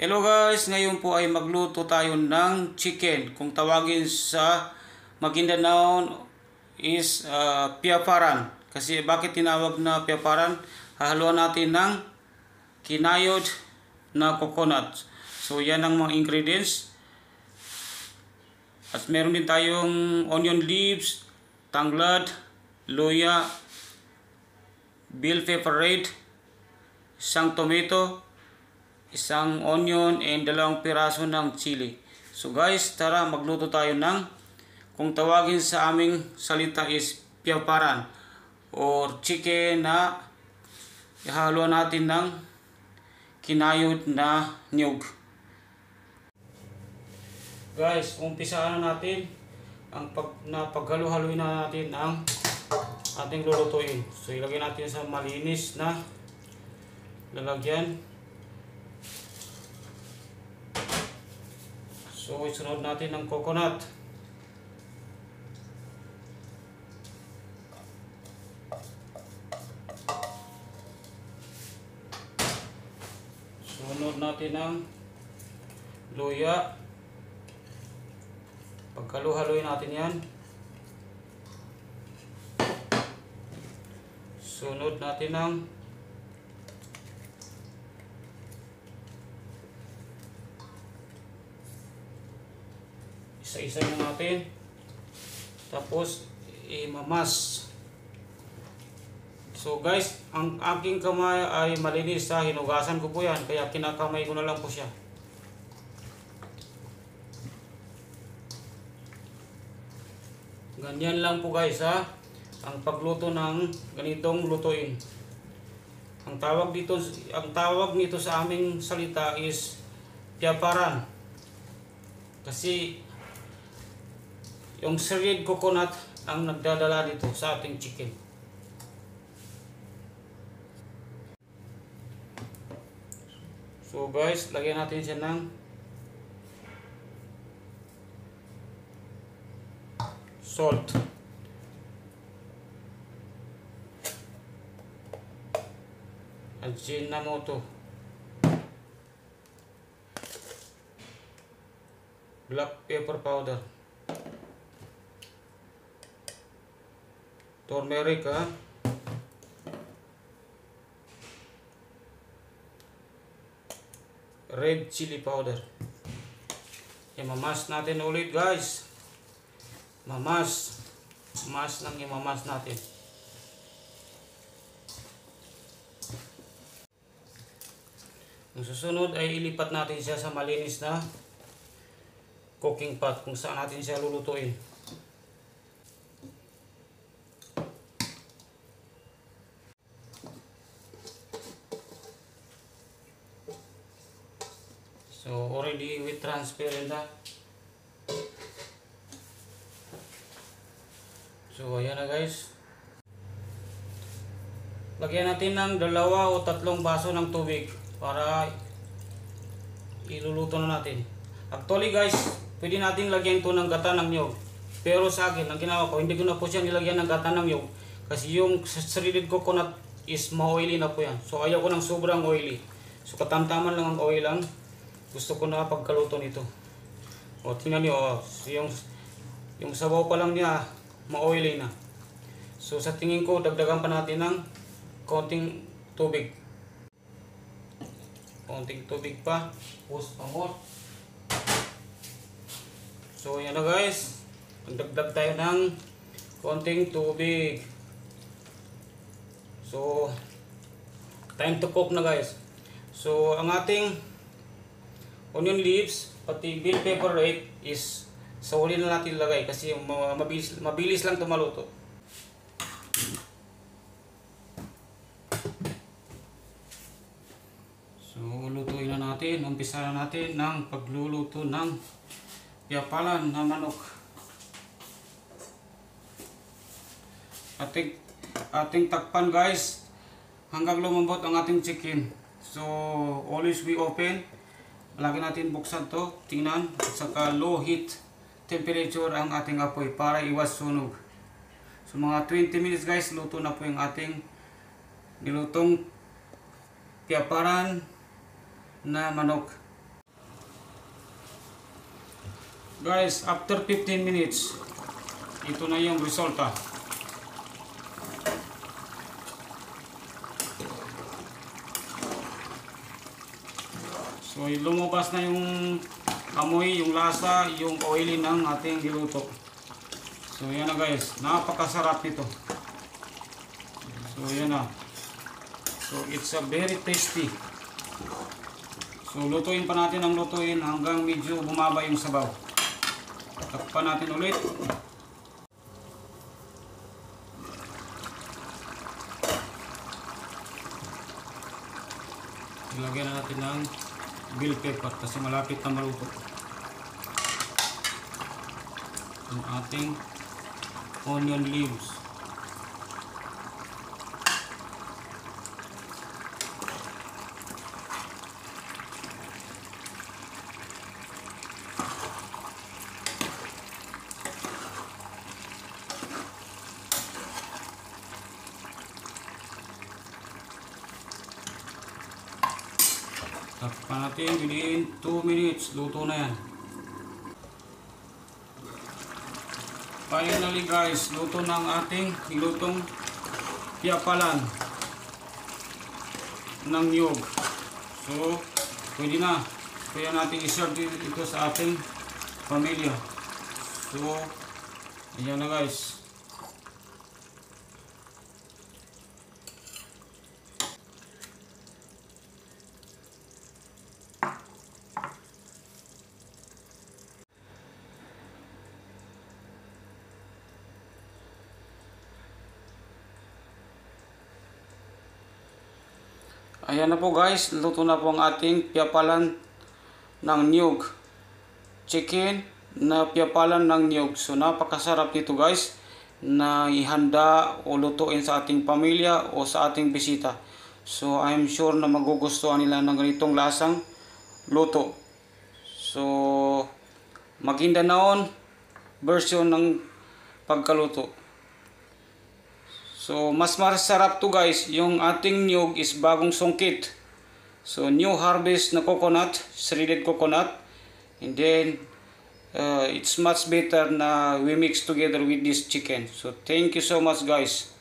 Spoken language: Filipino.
Hello guys, ngayon po ay magluto tayo ng chicken. Kung tawagin sa Maguindanao is uh, piaparan. Kasi bakit tinawag na piaparan? Hahaluan natin ng kinayod na coconut. So yan ang mga ingredients. At meron din tayong onion leaves, tanglad, luya, bell pepper red, isang tomato, isang onion, and dalawang piraso ng chili. So guys, tara magluto tayo ng kung tawagin sa aming salita is piaparan or chicken na ihaluan natin ng kinayod na niyog. Guys, umpisaan na natin ang pag na paghalo-haloy na natin ang ating lulutuin. So ilagay natin sa malinis na lalagyan. So isunod natin ng coconut. Sunod natin ng luya. Pagkaluhaloy natin yan. Sunod natin ng isa-isa na natin. Tapos, imamas. So guys, ang aking kamay ay malinis sa hinugasan ko po yan. Kaya kinakamay ko na lang po siya. Ganyan lang po guys ha. Ang pagluto ng ganitong lutuin. Ang tawag dito ang tawag nito sa aming salita is piaparan. Kasi yung shredded coconut ang nagdadala dito sa ating chicken. So guys, lagyan natin siya ng salt. Ajinomoto. Black pepper powder. Turmeric ha. Red chili powder. Imamas natin ulit guys. Mamas. Mas lang imamas natin. Ang susunod ay ilipat natin siya sa malinis na cooking pot kung saan natin siya lulutuin. So already with transparent na. So ayan na guys. Lagyan natin ng dalawa o tatlong baso ng tubig para iluluto na natin. Actually guys, pwede natin lagyan ito ng gata ng nyog. Pero sa akin, ang ginawa ko, hindi ko na po siya nilagyan ng gata ng nyog. Kasi yung shredded coconut is ma-oily na po yan. So ayaw ko ng sobrang oily. So katamtaman lang ang oil lang. Gusto ko na pagkaluto nito. O tingnan niyo, oh, yung, yung sabaw pa lang niya, ma-oily na. So sa tingin ko, dagdagan pa natin ng konting tubig. Konting tubig pa. Push pa more. So yan na guys. Magdagdag tayo ng konting tubig. So time to cook na guys. So ang ating onion leaves pati bell pepper red is sa uli na natin ilagay kasi mabilis, mabilis lang tumaluto. So lutuin na natin, umpisa na natin ng pagluluto ng piapalan na manok. Ating, ating takpan guys hanggang lumambot ang ating chicken. So always we open Lagi natin buksan to, tingnan, at saka low heat temperature ang ating apoy para iwas sunog. So mga 20 minutes guys, luto na po yung ating nilutong piaparan na manok. Guys, after 15 minutes, ito na yung resulta. Lumabas na yung amoy, yung lasa, yung oily ng ating niluto. So, yan na guys. Napakasarap nito. So, yan na. So, it's a very tasty. So, lutuin pa natin ang lutuin hanggang medyo bumaba yung sabaw. Takpan natin ulit. Ilagyan na natin ng bell pepper kasi malapit na maluto. Ang ating onion leaves. Takpan natin within 2 minutes. Luto na yan. Finally guys, luto ang ating nilutong piapalan ng niyog. So, pwede na. Kaya natin iserve ito sa ating pamilya. So, ayan na guys. Ayan na po guys, luto na po ang ating piapalan ng niyog. Chicken na piapalan ng niyog. So napakasarap nito guys na ihanda o lutuin sa ating pamilya o sa ating bisita. So I'm sure na magugustuhan nila ng ganitong lasang luto. So Maguindanaon version ng pagkaluto. So, mas masarap to guys. Yung ating niyog is bagong sungkit. So, new harvest na coconut, shredded coconut. And then, uh, it's much better na we mix together with this chicken. So, thank you so much guys.